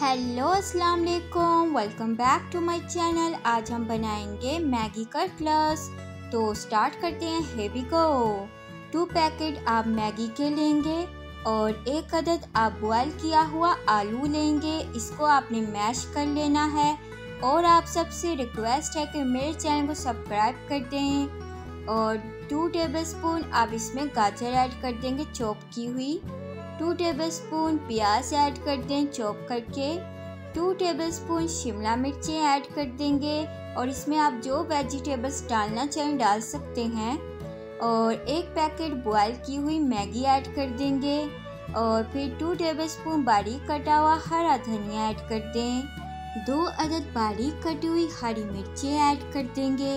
Hello अस्सलाम वालेकुम welcome back to my channel. आज हम बनाएँगे मैगी कटलस तो स्टार्ट करते हैं। हेवी गो टू पैकेट आप मैगी के लेंगे और एक अदद आप बॉयल किया हुआ आलू लेंगे। इसको आपने मैश कर लेना है। और आप सबसे रिक्वेस्ट है कि मेरे चैनल को सब्सक्राइब कर दें। और टू टेबल स्पून आप इसमें गाजर ऐड कर देंगे, चॉप की हुई। टू टेबलस्पून प्याज ऐड कर दें चॉप करके। टू टेबलस्पून शिमला मिर्चें ऐड कर देंगे और इसमें आप जो वेजिटेबल्स डालना चाहें डाल सकते हैं। और एक पैकेट बॉयल की हुई मैगी ऐड कर देंगे और फिर टू टेबलस्पून बारीक कटा हुआ हरा धनिया ऐड कर दें। दो अदद बारीक कटी हुई हरी मिर्चें ऐड कर देंगे।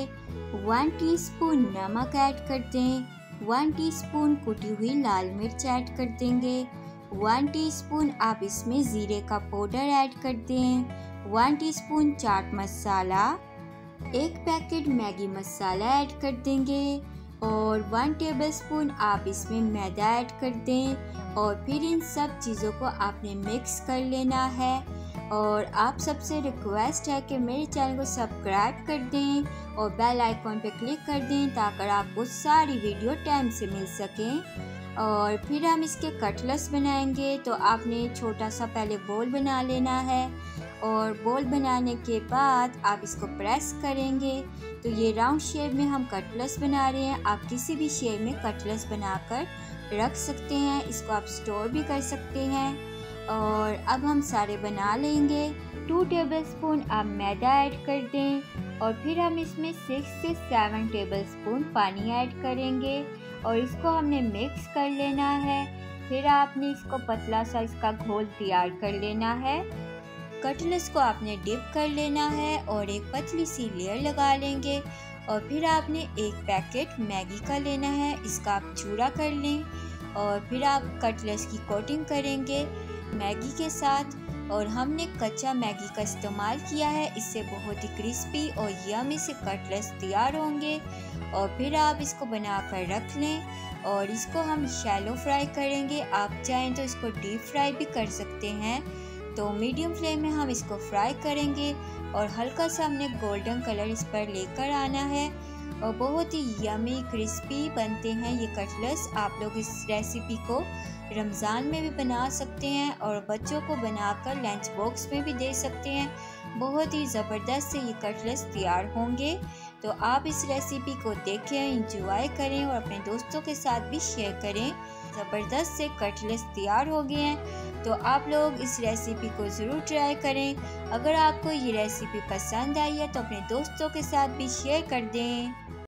वन टीस्पून नमक ऐड कर दें। वन टीस्पून कुटी हुई लाल मिर्च ऐड कर देंगे। वन टीस्पून आप इसमें ज़ीरे का पाउडर ऐड कर दें। One teaspoon chaat masala. एक पैकेट मैगी मसाला ऐड कर देंगे। और वन टेबलस्पून आप इसमें मैदा ऐड कर दें। और फिर इन सब चीज़ों को आपने मिक्स कर लेना है। और आप सबसे रिक्वेस्ट है कि मेरे चैनल को सब्सक्राइब कर दें और बेल आइकॉन पर क्लिक कर दें ताकि आपको सारी वीडियो टाइम से मिल सकें। और फिर हम इसके कटलस बनाएँगे। तो आपने छोटा सा पहले बोल बना लेना है और बोल बनाने के बाद आप इसको प्रेस करेंगे। तो ये राउंड शेप में हम कटलस बना रहे हैं। आप किसी भी शेप में कटलस बनाकर रख सकते हैं। इसको आप स्टोर भी कर सकते हैं। और अब हम सारे बना लेंगे। टू टेबल स्पून आप मैदा ऐड कर दें। और फिर हम इसमें सिक्स से सेवन टेबल स्पून पानी ऐड करेंगे और इसको हमने मिक्स कर लेना है। फिर आपने इसको पतला सा इसका घोल तैयार कर लेना है। कटलस को आपने डिप कर लेना है और एक पतली सी लेयर लगा लेंगे। और फिर आपने एक पैकेट मैगी का लेना है, इसका आप चूड़ा कर लें। और फिर आप कटलस की कोटिंग करेंगे मैगी के साथ। और हमने कच्चा मैगी का इस्तेमाल किया है। इससे बहुत ही क्रिस्पी और यमी से कटलेट्स तैयार होंगे। और फिर आप इसको बनाकर रख लें और इसको हम शैलो फ्राई करेंगे। आप चाहें तो इसको डीप फ्राई भी कर सकते हैं। तो मीडियम फ्लेम में हम इसको फ्राई करेंगे और हल्का सा हमने गोल्डन कलर इस पर लेकर आना है। और बहुत ही यमी क्रिस्पी बनते हैं ये कटलेट्स आप लोग इस रेसिपी को रमज़ान में भी बना सकते हैं और बच्चों को बनाकर लंच बॉक्स में भी दे सकते हैं। बहुत ही ज़बरदस्त से ये कटलेट्स तैयार होंगे। तो आप इस रेसिपी को देखें इंजॉय करें और अपने दोस्तों के साथ भी शेयर करें। ज़बरदस्त से कटलेट्स तैयार हो गए हैं तो आप लोग इस रेसिपी को ज़रूर ट्राई करें। अगर आपको ये रेसिपी पसंद आई है तो अपने दोस्तों के साथ भी शेयर कर दें।